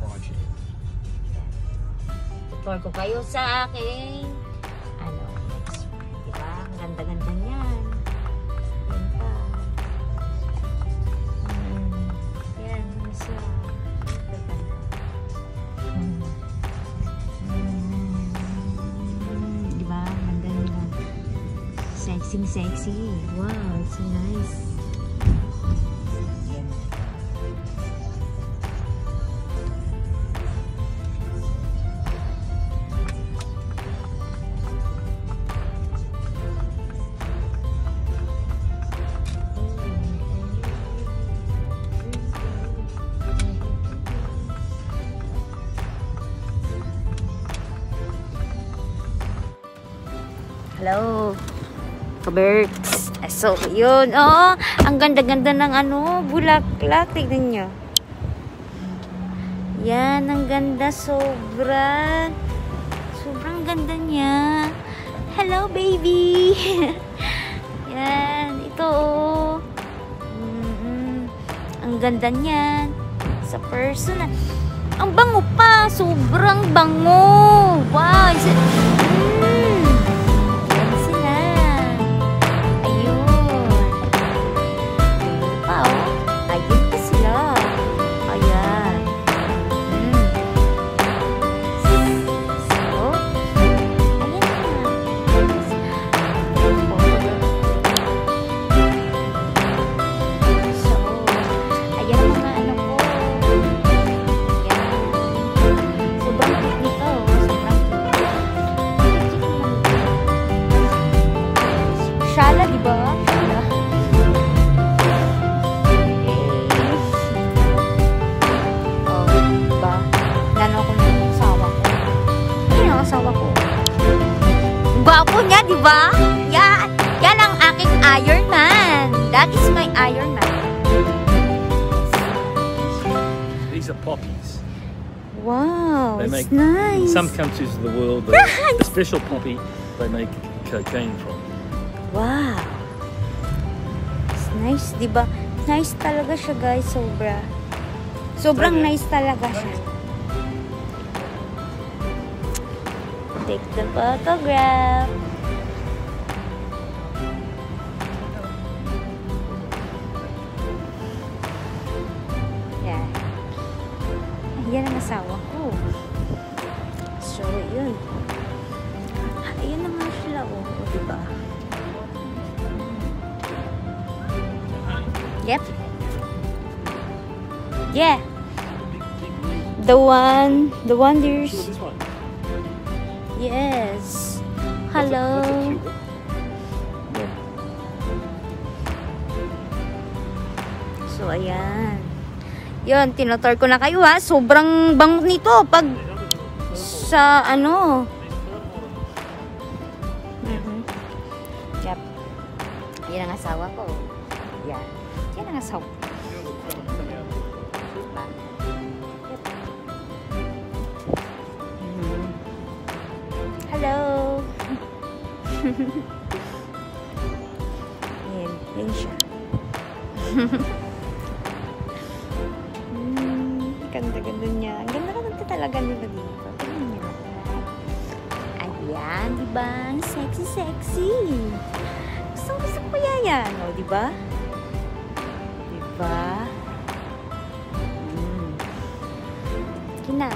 project. Tutor ko kayo sa akin. Ano, next. Diba? Ang ganda-ganda niyan. Yan pa. Mm, yan, siya. Ganda. Mm. Mm, diba? Ganda nila. Sexy, sexy. Wow, so nice. Hello. Kaberks. So, yun. Oh, ang ganda-ganda ng ano, bulaklak. Tignan nyo. Yan, ang ganda. Sobra. Sobrang ganda niya. Hello, baby. Yan, ito oh. Ang ganda niyan. Sa person. ah. Ang bango pa. Sobrang bango. Wow. Mm. Iron Man. That is my Iron Man. These are poppies. Wow, They it's make- nice. In some countries of the world, the, the special poppy they make cocaine from. Wow. It's nice, di ba? Nice talaga siya, guys. Sobra. Sobrang nice talaga siya. Take the photograph. Yan ang asawa ko. So, yun. Ayun na nga sila, oh. O, diba? Yep. Yeah. The one, the one there's, yes. Hello. So, ayan. Yun, tinotor ko na kayo ha. Sobrang bango nito pag sa ano. Mhm. Yep. Yan ang asawa ko. Yan. Yan ang asawa ko. Diba? Hello. Yan. Yan siya. ganda-ganda niya. Ang ganda-ganda talaga nila dito. Tingnan niyo. Ayan, di ba? Ang Sexy-sexy. Gusto ko yan. O, di ba? Di ba? Hmm. Kina.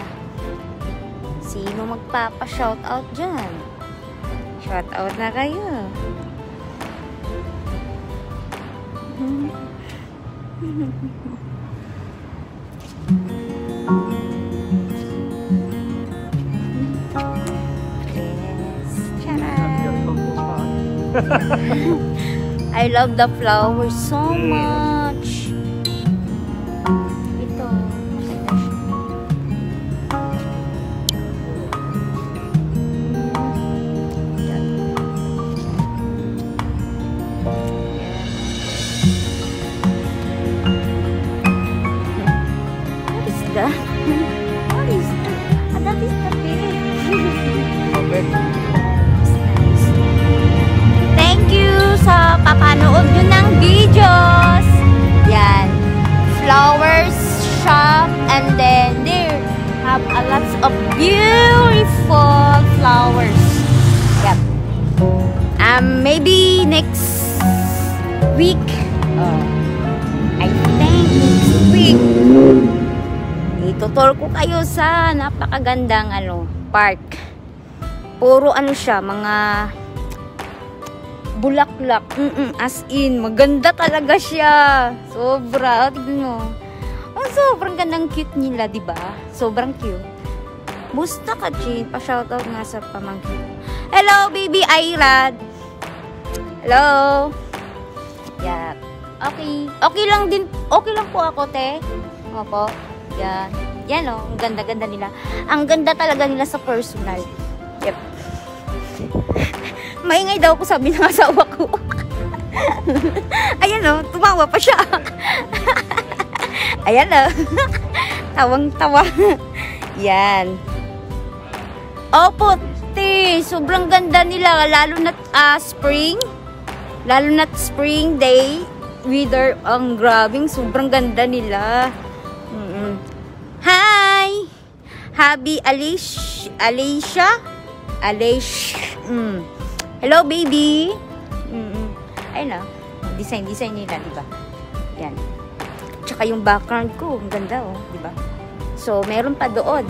Sino magpapa-shoutout dyan? Shoutout na kayo. Yes. I love the flowers so mm. much. Next week. Uh, I think next week. Itutur ko kayo sa napakagandang ano, park. Puro ano siya, mga bulaklak. Mm-mm, as in, maganda talaga siya. Sobra. O, tignan mo. Oh, sobrang gandang cute nila, di ba? Sobrang cute. Musta ka, Chin? Pa-shoutout nga sa pamangkin. Hello, baby Irad. Hello. Yeah. Okay. Okay lang din. Okay lang po ako, te. Opo. Yan. Yan, oh. Ang ganda-ganda nila. Ang ganda talaga nila sa personal. Yep. Maingay daw ako sabi ng asawa ko. Ayan o, tumawa pa siya. Ayan o. Tawang-tawa. Yan. Opo, te. Sobrang ganda nila. Lalo na uh, spring. Lalo na spring day. Weather, ang grabing. Sobrang ganda nila. Mm -mm. Hi! Habi Alish, Alicia? Alish. Mm. Hello, baby! Mm -mm. Ayun na. Design, design nila, di ba? Yan. Tsaka yung background ko, ang ganda, oh. Di ba? So, meron pa doon.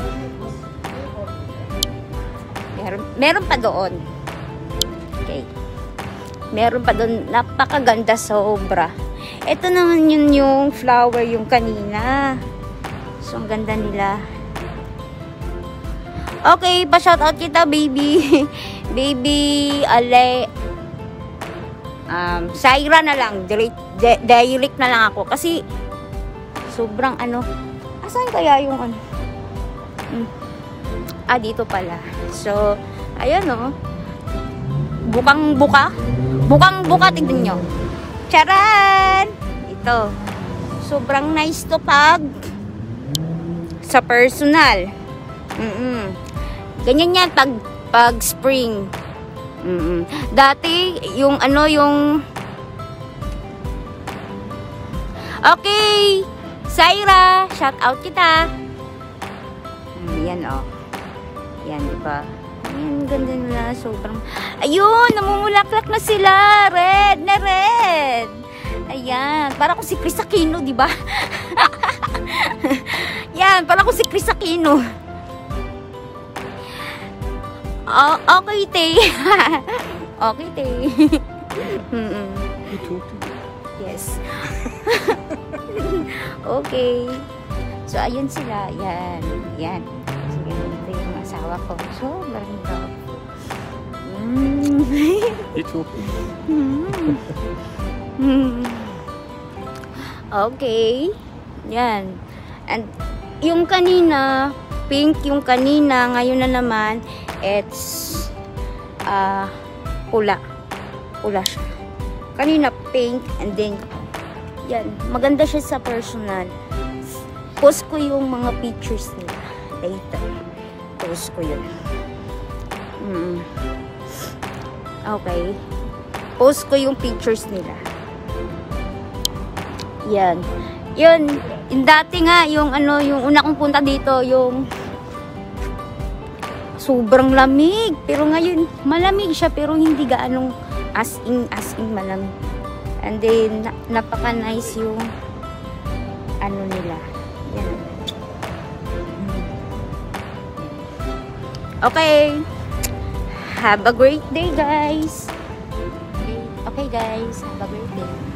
Meron, meron pa doon. Okay. Meron pa doon. Napakaganda, sobra. Ito naman yun yung flower yung kanina. So, ang ganda nila. Okay, pa-shoutout kita, baby. baby, Ale. Um, Saira na lang. Direct, di, direct na lang ako. Kasi, sobrang ano. Asan kaya yung ano? Hmm. Ah, dito pala. So, ayan o. Oh. Bukang buka. Bukang buka, tignan nyo. Charan! Ito. Sobrang nice to pag sa personal. Mm, -mm. Ganyan yan pag, pag spring. Mm -mm. Dati, yung ano, yung... Okay! Saira, shout out kita. Mm, yan, oh. Yan, di Yan, ganda nila. Sobrang... Ayun! Namumulaklak na sila! Red na red! Ayan. Para ko si Chris Aquino, di ba? Yan, para ko si Chris Aquino. Oh, okay, te. okay, te. mm. Yes. okay. So, ayun sila. Yan. Yan. Ito asawa ko. So, maraming daw. Mm. You talk to me. Mm. okay. Yan. And, yung kanina, pink yung kanina, ngayon na naman, it's uh, pula. Pula siya. Kanina pink and then yan, maganda siya sa personal. Post ko yung mga pictures nila later. Post ko yun. Mm. Okay. Post ko yung pictures nila. Yan. Yun, yung dati nga, yung ano, yung una kong punta dito, yung sobrang lamig. Pero ngayon, malamig siya pero hindi gaanong as in, as in malamig. And then, na napaka-nice yung ano nila. Yan. Okay. Have a great day, guys. Okay, guys. Have a great day.